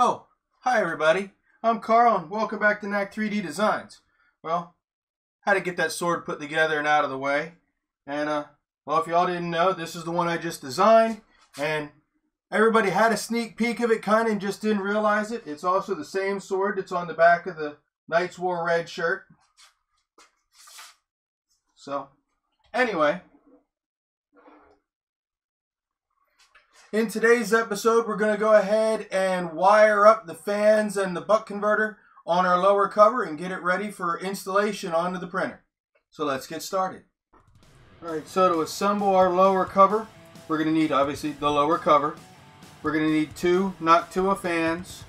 Oh, hi everybody. I'm Carl and welcome back to NAK 3D Designs. Well, had to get that sword put together and out of the way. And, uh, well, if y'all didn't know, this is the one I just designed. And everybody had a sneak peek of it, kind of, and just didn't realize it. It's also the same sword that's on the back of the Knights War Red shirt. So, anyway, In today's episode, we're going to go ahead and wire up the fans and the buck converter on our lower cover and get it ready for installation onto the printer. So let's get started. Alright, so to assemble our lower cover, we're going to need obviously the lower cover. We're going to need two Noctua fans.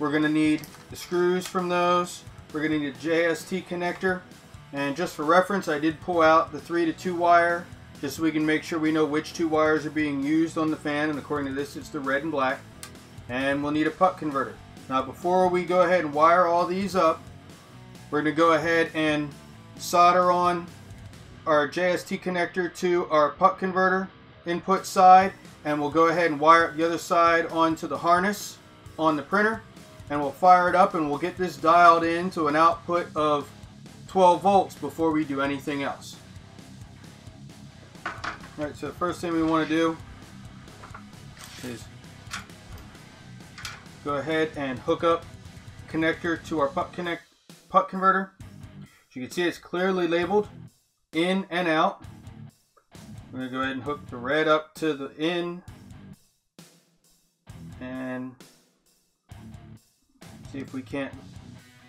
We're going to need the screws from those. We're going to need a JST connector. And just for reference, I did pull out the 3 to 2 wire just so we can make sure we know which two wires are being used on the fan and according to this it's the red and black and we'll need a buck converter now before we go ahead and wire all these up we're going to go ahead and solder on our JST connector to our buck converter input side and we'll go ahead and wire up the other side onto the harness on the printer and we'll fire it up and we'll get this dialed in to an output of 12 volts before we do anything else. Alright, so the first thing we want to do is go ahead and hook up connector to our buck connect buck converter. As you can see it's clearly labeled in and out. I'm going to go ahead and hook the red up to the in and see if we can't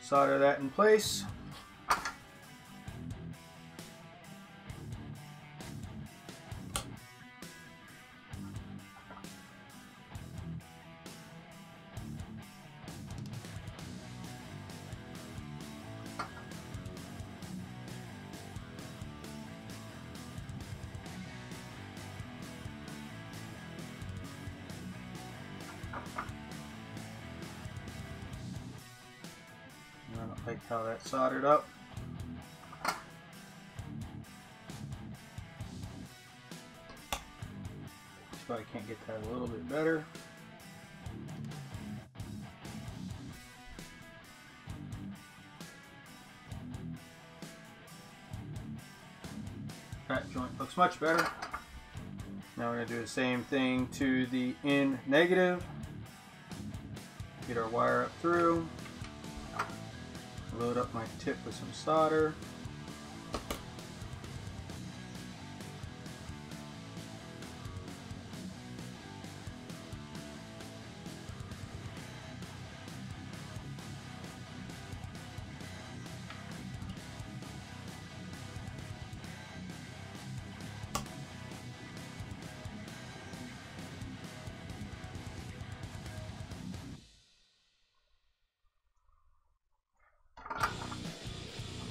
solder that in place. Like how that soldered up. I can't get that a little bit better. That joint looks much better. Now we're going to do the same thing to the in negative. Get our wire up through. Load up my tip with some solder.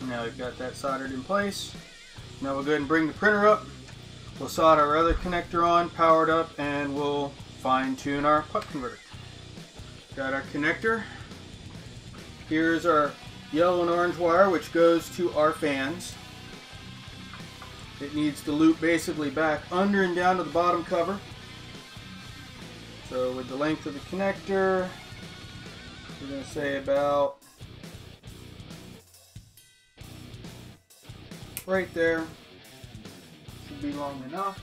Now we've got that soldered in place. Now we'll go ahead and bring the printer up. We'll solder our other connector on, powered up, and we'll fine tune our buck converter. Got our connector. Here's our yellow and orange wire, which goes to our fans. It needs to loop basically back under and down to the bottom cover. So with the length of the connector, we're going to say about right there. Should be long enough.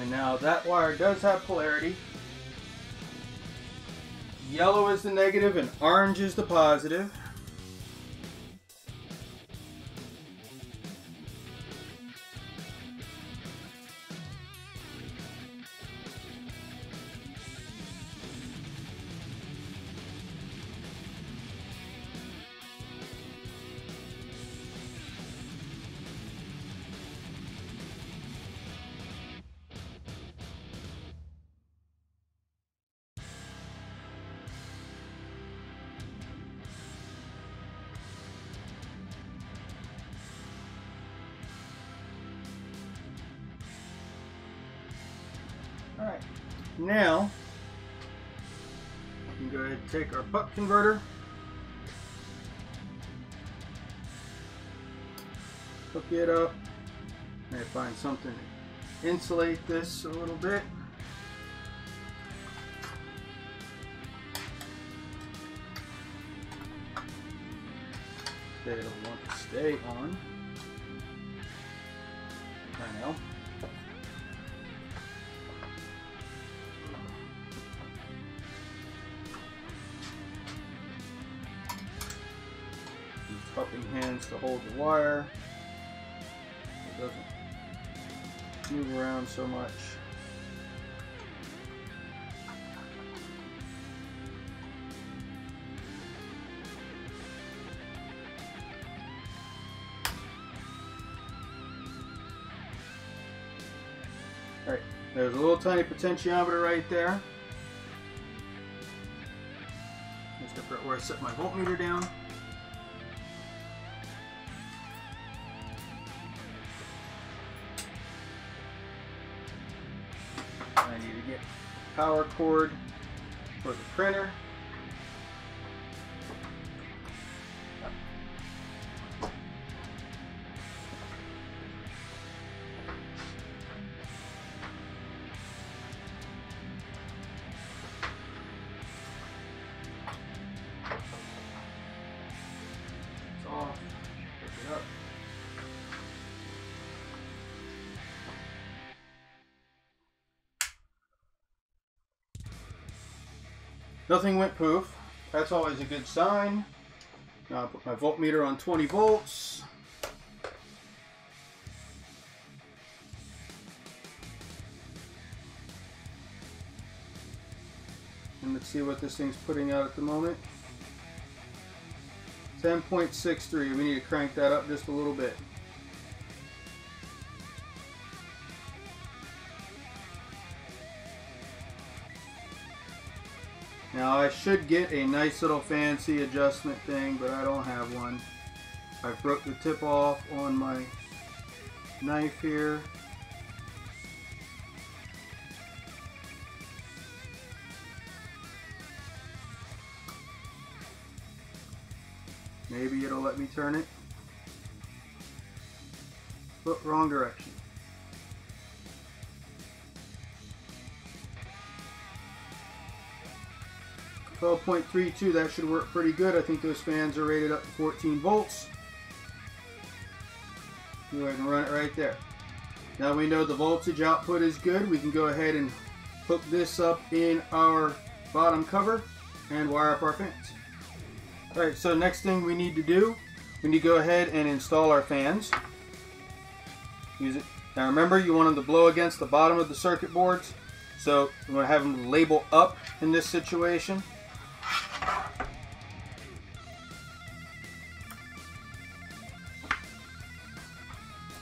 And now that wire does have polarity. Yellow is the negative and orange is the positive. Now we can go ahead and take our buck converter, hook it up, and find something to insulate this a little bit. They don't want to stay on. I know. To hold the wire. It doesn't move around so much. Alright, there's a little tiny potentiometer right there. Just where I set my voltmeter down. Power cord for the printer. Nothing went poof. That's always a good sign. Now I put my voltmeter on 20 volts. And let's see what this thing's putting out at the moment. 10.63. We need to crank that up just a little bit. Now I should get a nice little fancy adjustment thing, but I don't have one. I broke the tip off on my knife here. Maybe it'll let me turn it. But wrong direction. Twelve point three two. That should work pretty good. I think those fans are rated up to 14 volts. Go ahead and run it right there. Now we know the voltage output is good. We can go ahead and hook this up in our bottom cover and wire up our fans. Alright, so next thing we need to do, we need to go ahead and install our fans. Use it. Now remember, you want them to blow against the bottom of the circuit boards. So I'm going to have them label up in this situation.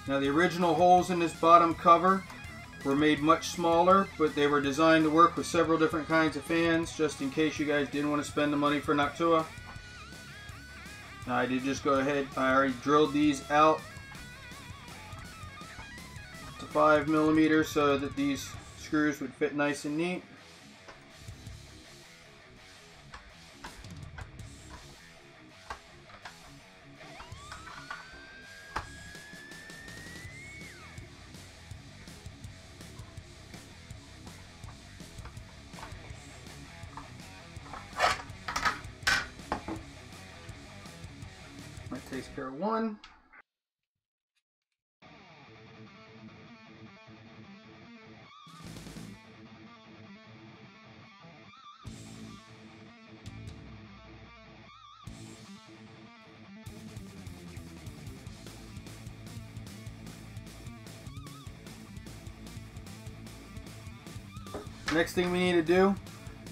Now the original holes in this bottom cover were made much smaller, but they were designed to work with several different kinds of fans, just in case you guys didn't want to spend the money for Noctua. Now I did just go ahead, I already drilled these out to 5 millimeters so that these screws would fit nice and neat. secure one. Next thing we need to do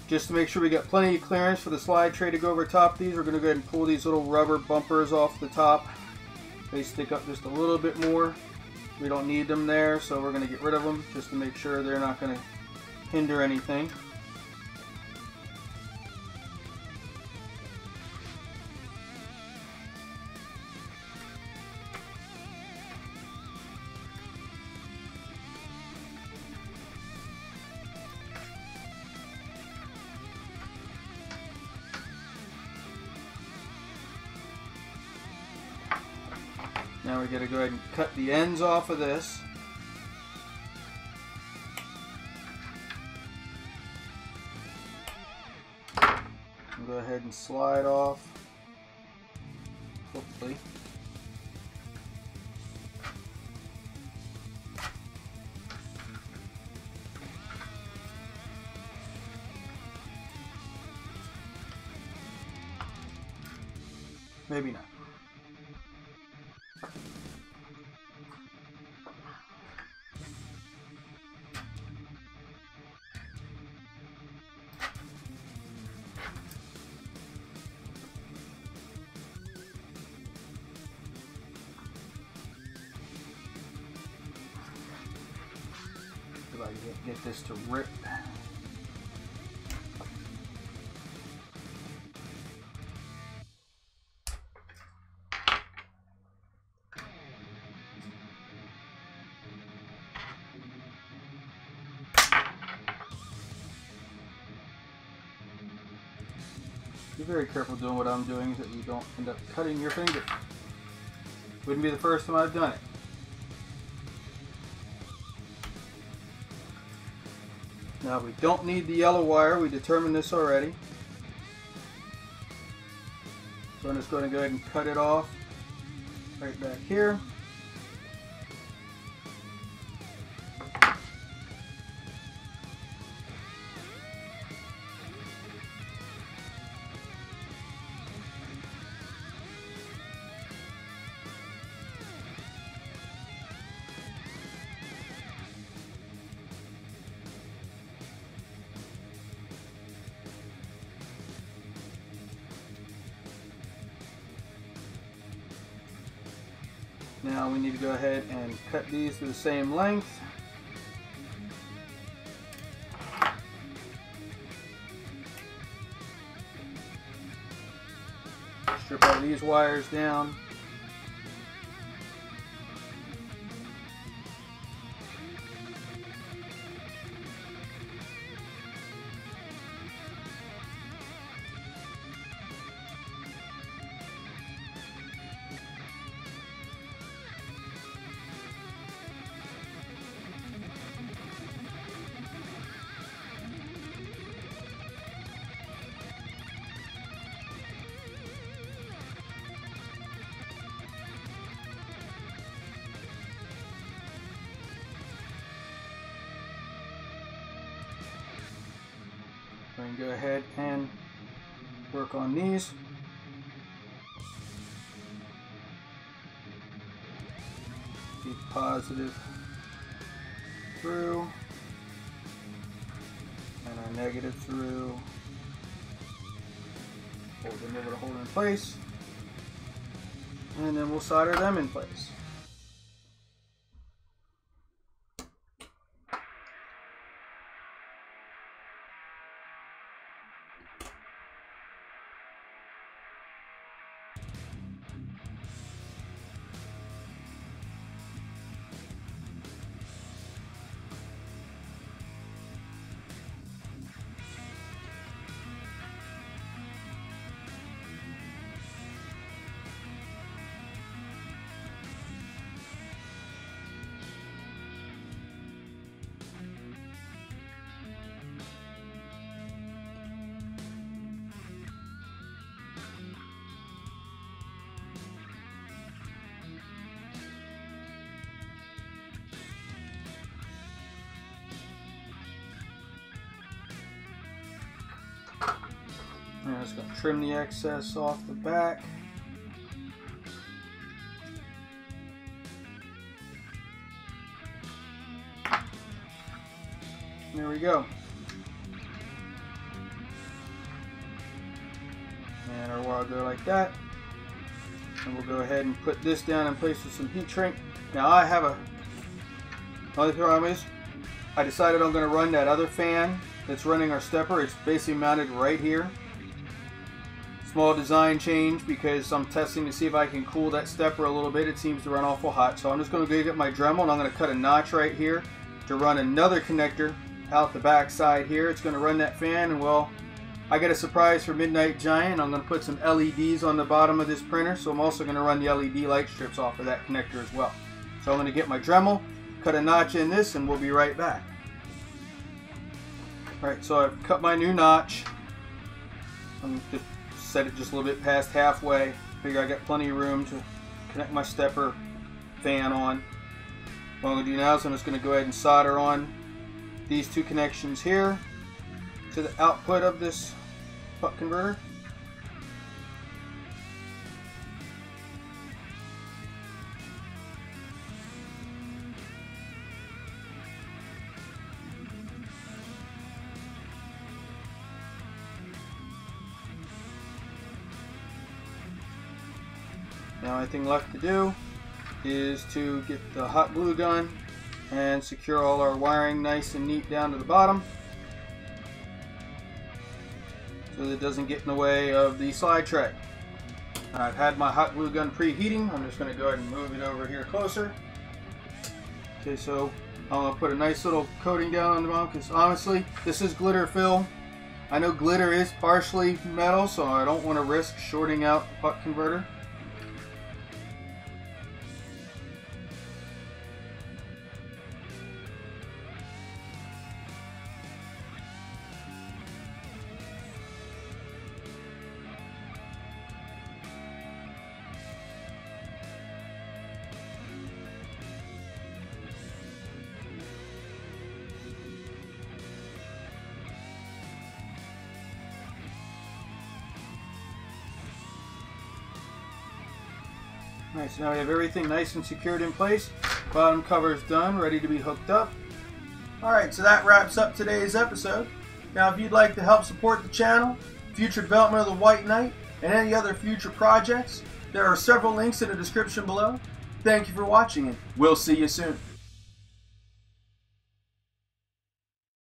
just to make sure we got plenty of clearance for the slide tray to go over top of these, we're going to go ahead and pull these little rubber bumpers off the top. They stick up just a little bit more. We don't need them there, so we're going to get rid of them just to make sure they're not going to hinder anything. We got to go ahead and cut the ends off of this. Go ahead and slide off. Hopefully. Maybe not. This to rip. Be very careful doing what I'm doing so that you don't end up cutting your finger. Wouldn't be the first time I've done it. Now we don't need the yellow wire, we determined this already. So I'm just going to go ahead and cut it off right back here. Go ahead and cut these to the same length. Strip all these wires down. Go ahead and work on these. Keep positive through and our negative through. Hold them over to hold in place. And then we'll solder them in place. just going to trim the excess off the back. There we go. And our wire go like that. And we'll go ahead and put this down in place with some heat shrink. Now I have a, only problem is, I decided I'm going to run that other fan that's running our stepper. It's basically mounted right here. Small design change because I'm testing to see if I can cool that stepper a little bit. It seems to run awful hot. So I'm just going to go get my Dremel and I'm going to cut a notch right here to run another connector out the back side here. It's going to run that fan and well, I got a surprise for Midnight Giant. I'm going to put some LEDs on the bottom of this printer. So I'm also going to run the LED light strips off of that connector as well. So I'm going to get my Dremel, cut a notch in this and we'll be right back. Alright, so I've cut my new notch. I'm just set it just a little bit past halfway. Figure I got plenty of room to connect my stepper fan on. What I'm going to do now is I'm just going to go ahead and solder on these two connections here to the output of this buck converter. Only thing left to do is to get the hot glue gun and secure all our wiring nice and neat down to the bottom so that it doesn't get in the way of the slide tray. I've had my hot glue gun preheating. I'm just going to go ahead and move it over here closer. Okay, so I'm going to put a nice little coating down on the bottom because honestly, this is glitter fill. I know glitter is partially metal, so I don't want to risk shorting out the buck converter. Nice, now we have everything nice and secured in place. Bottom cover is done, ready to be hooked up. Alright, so that wraps up today's episode. Now if you'd like to help support the channel, future development of the White Knight, and any other future projects, there are several links in the description below. Thank you for watching and we'll see you soon.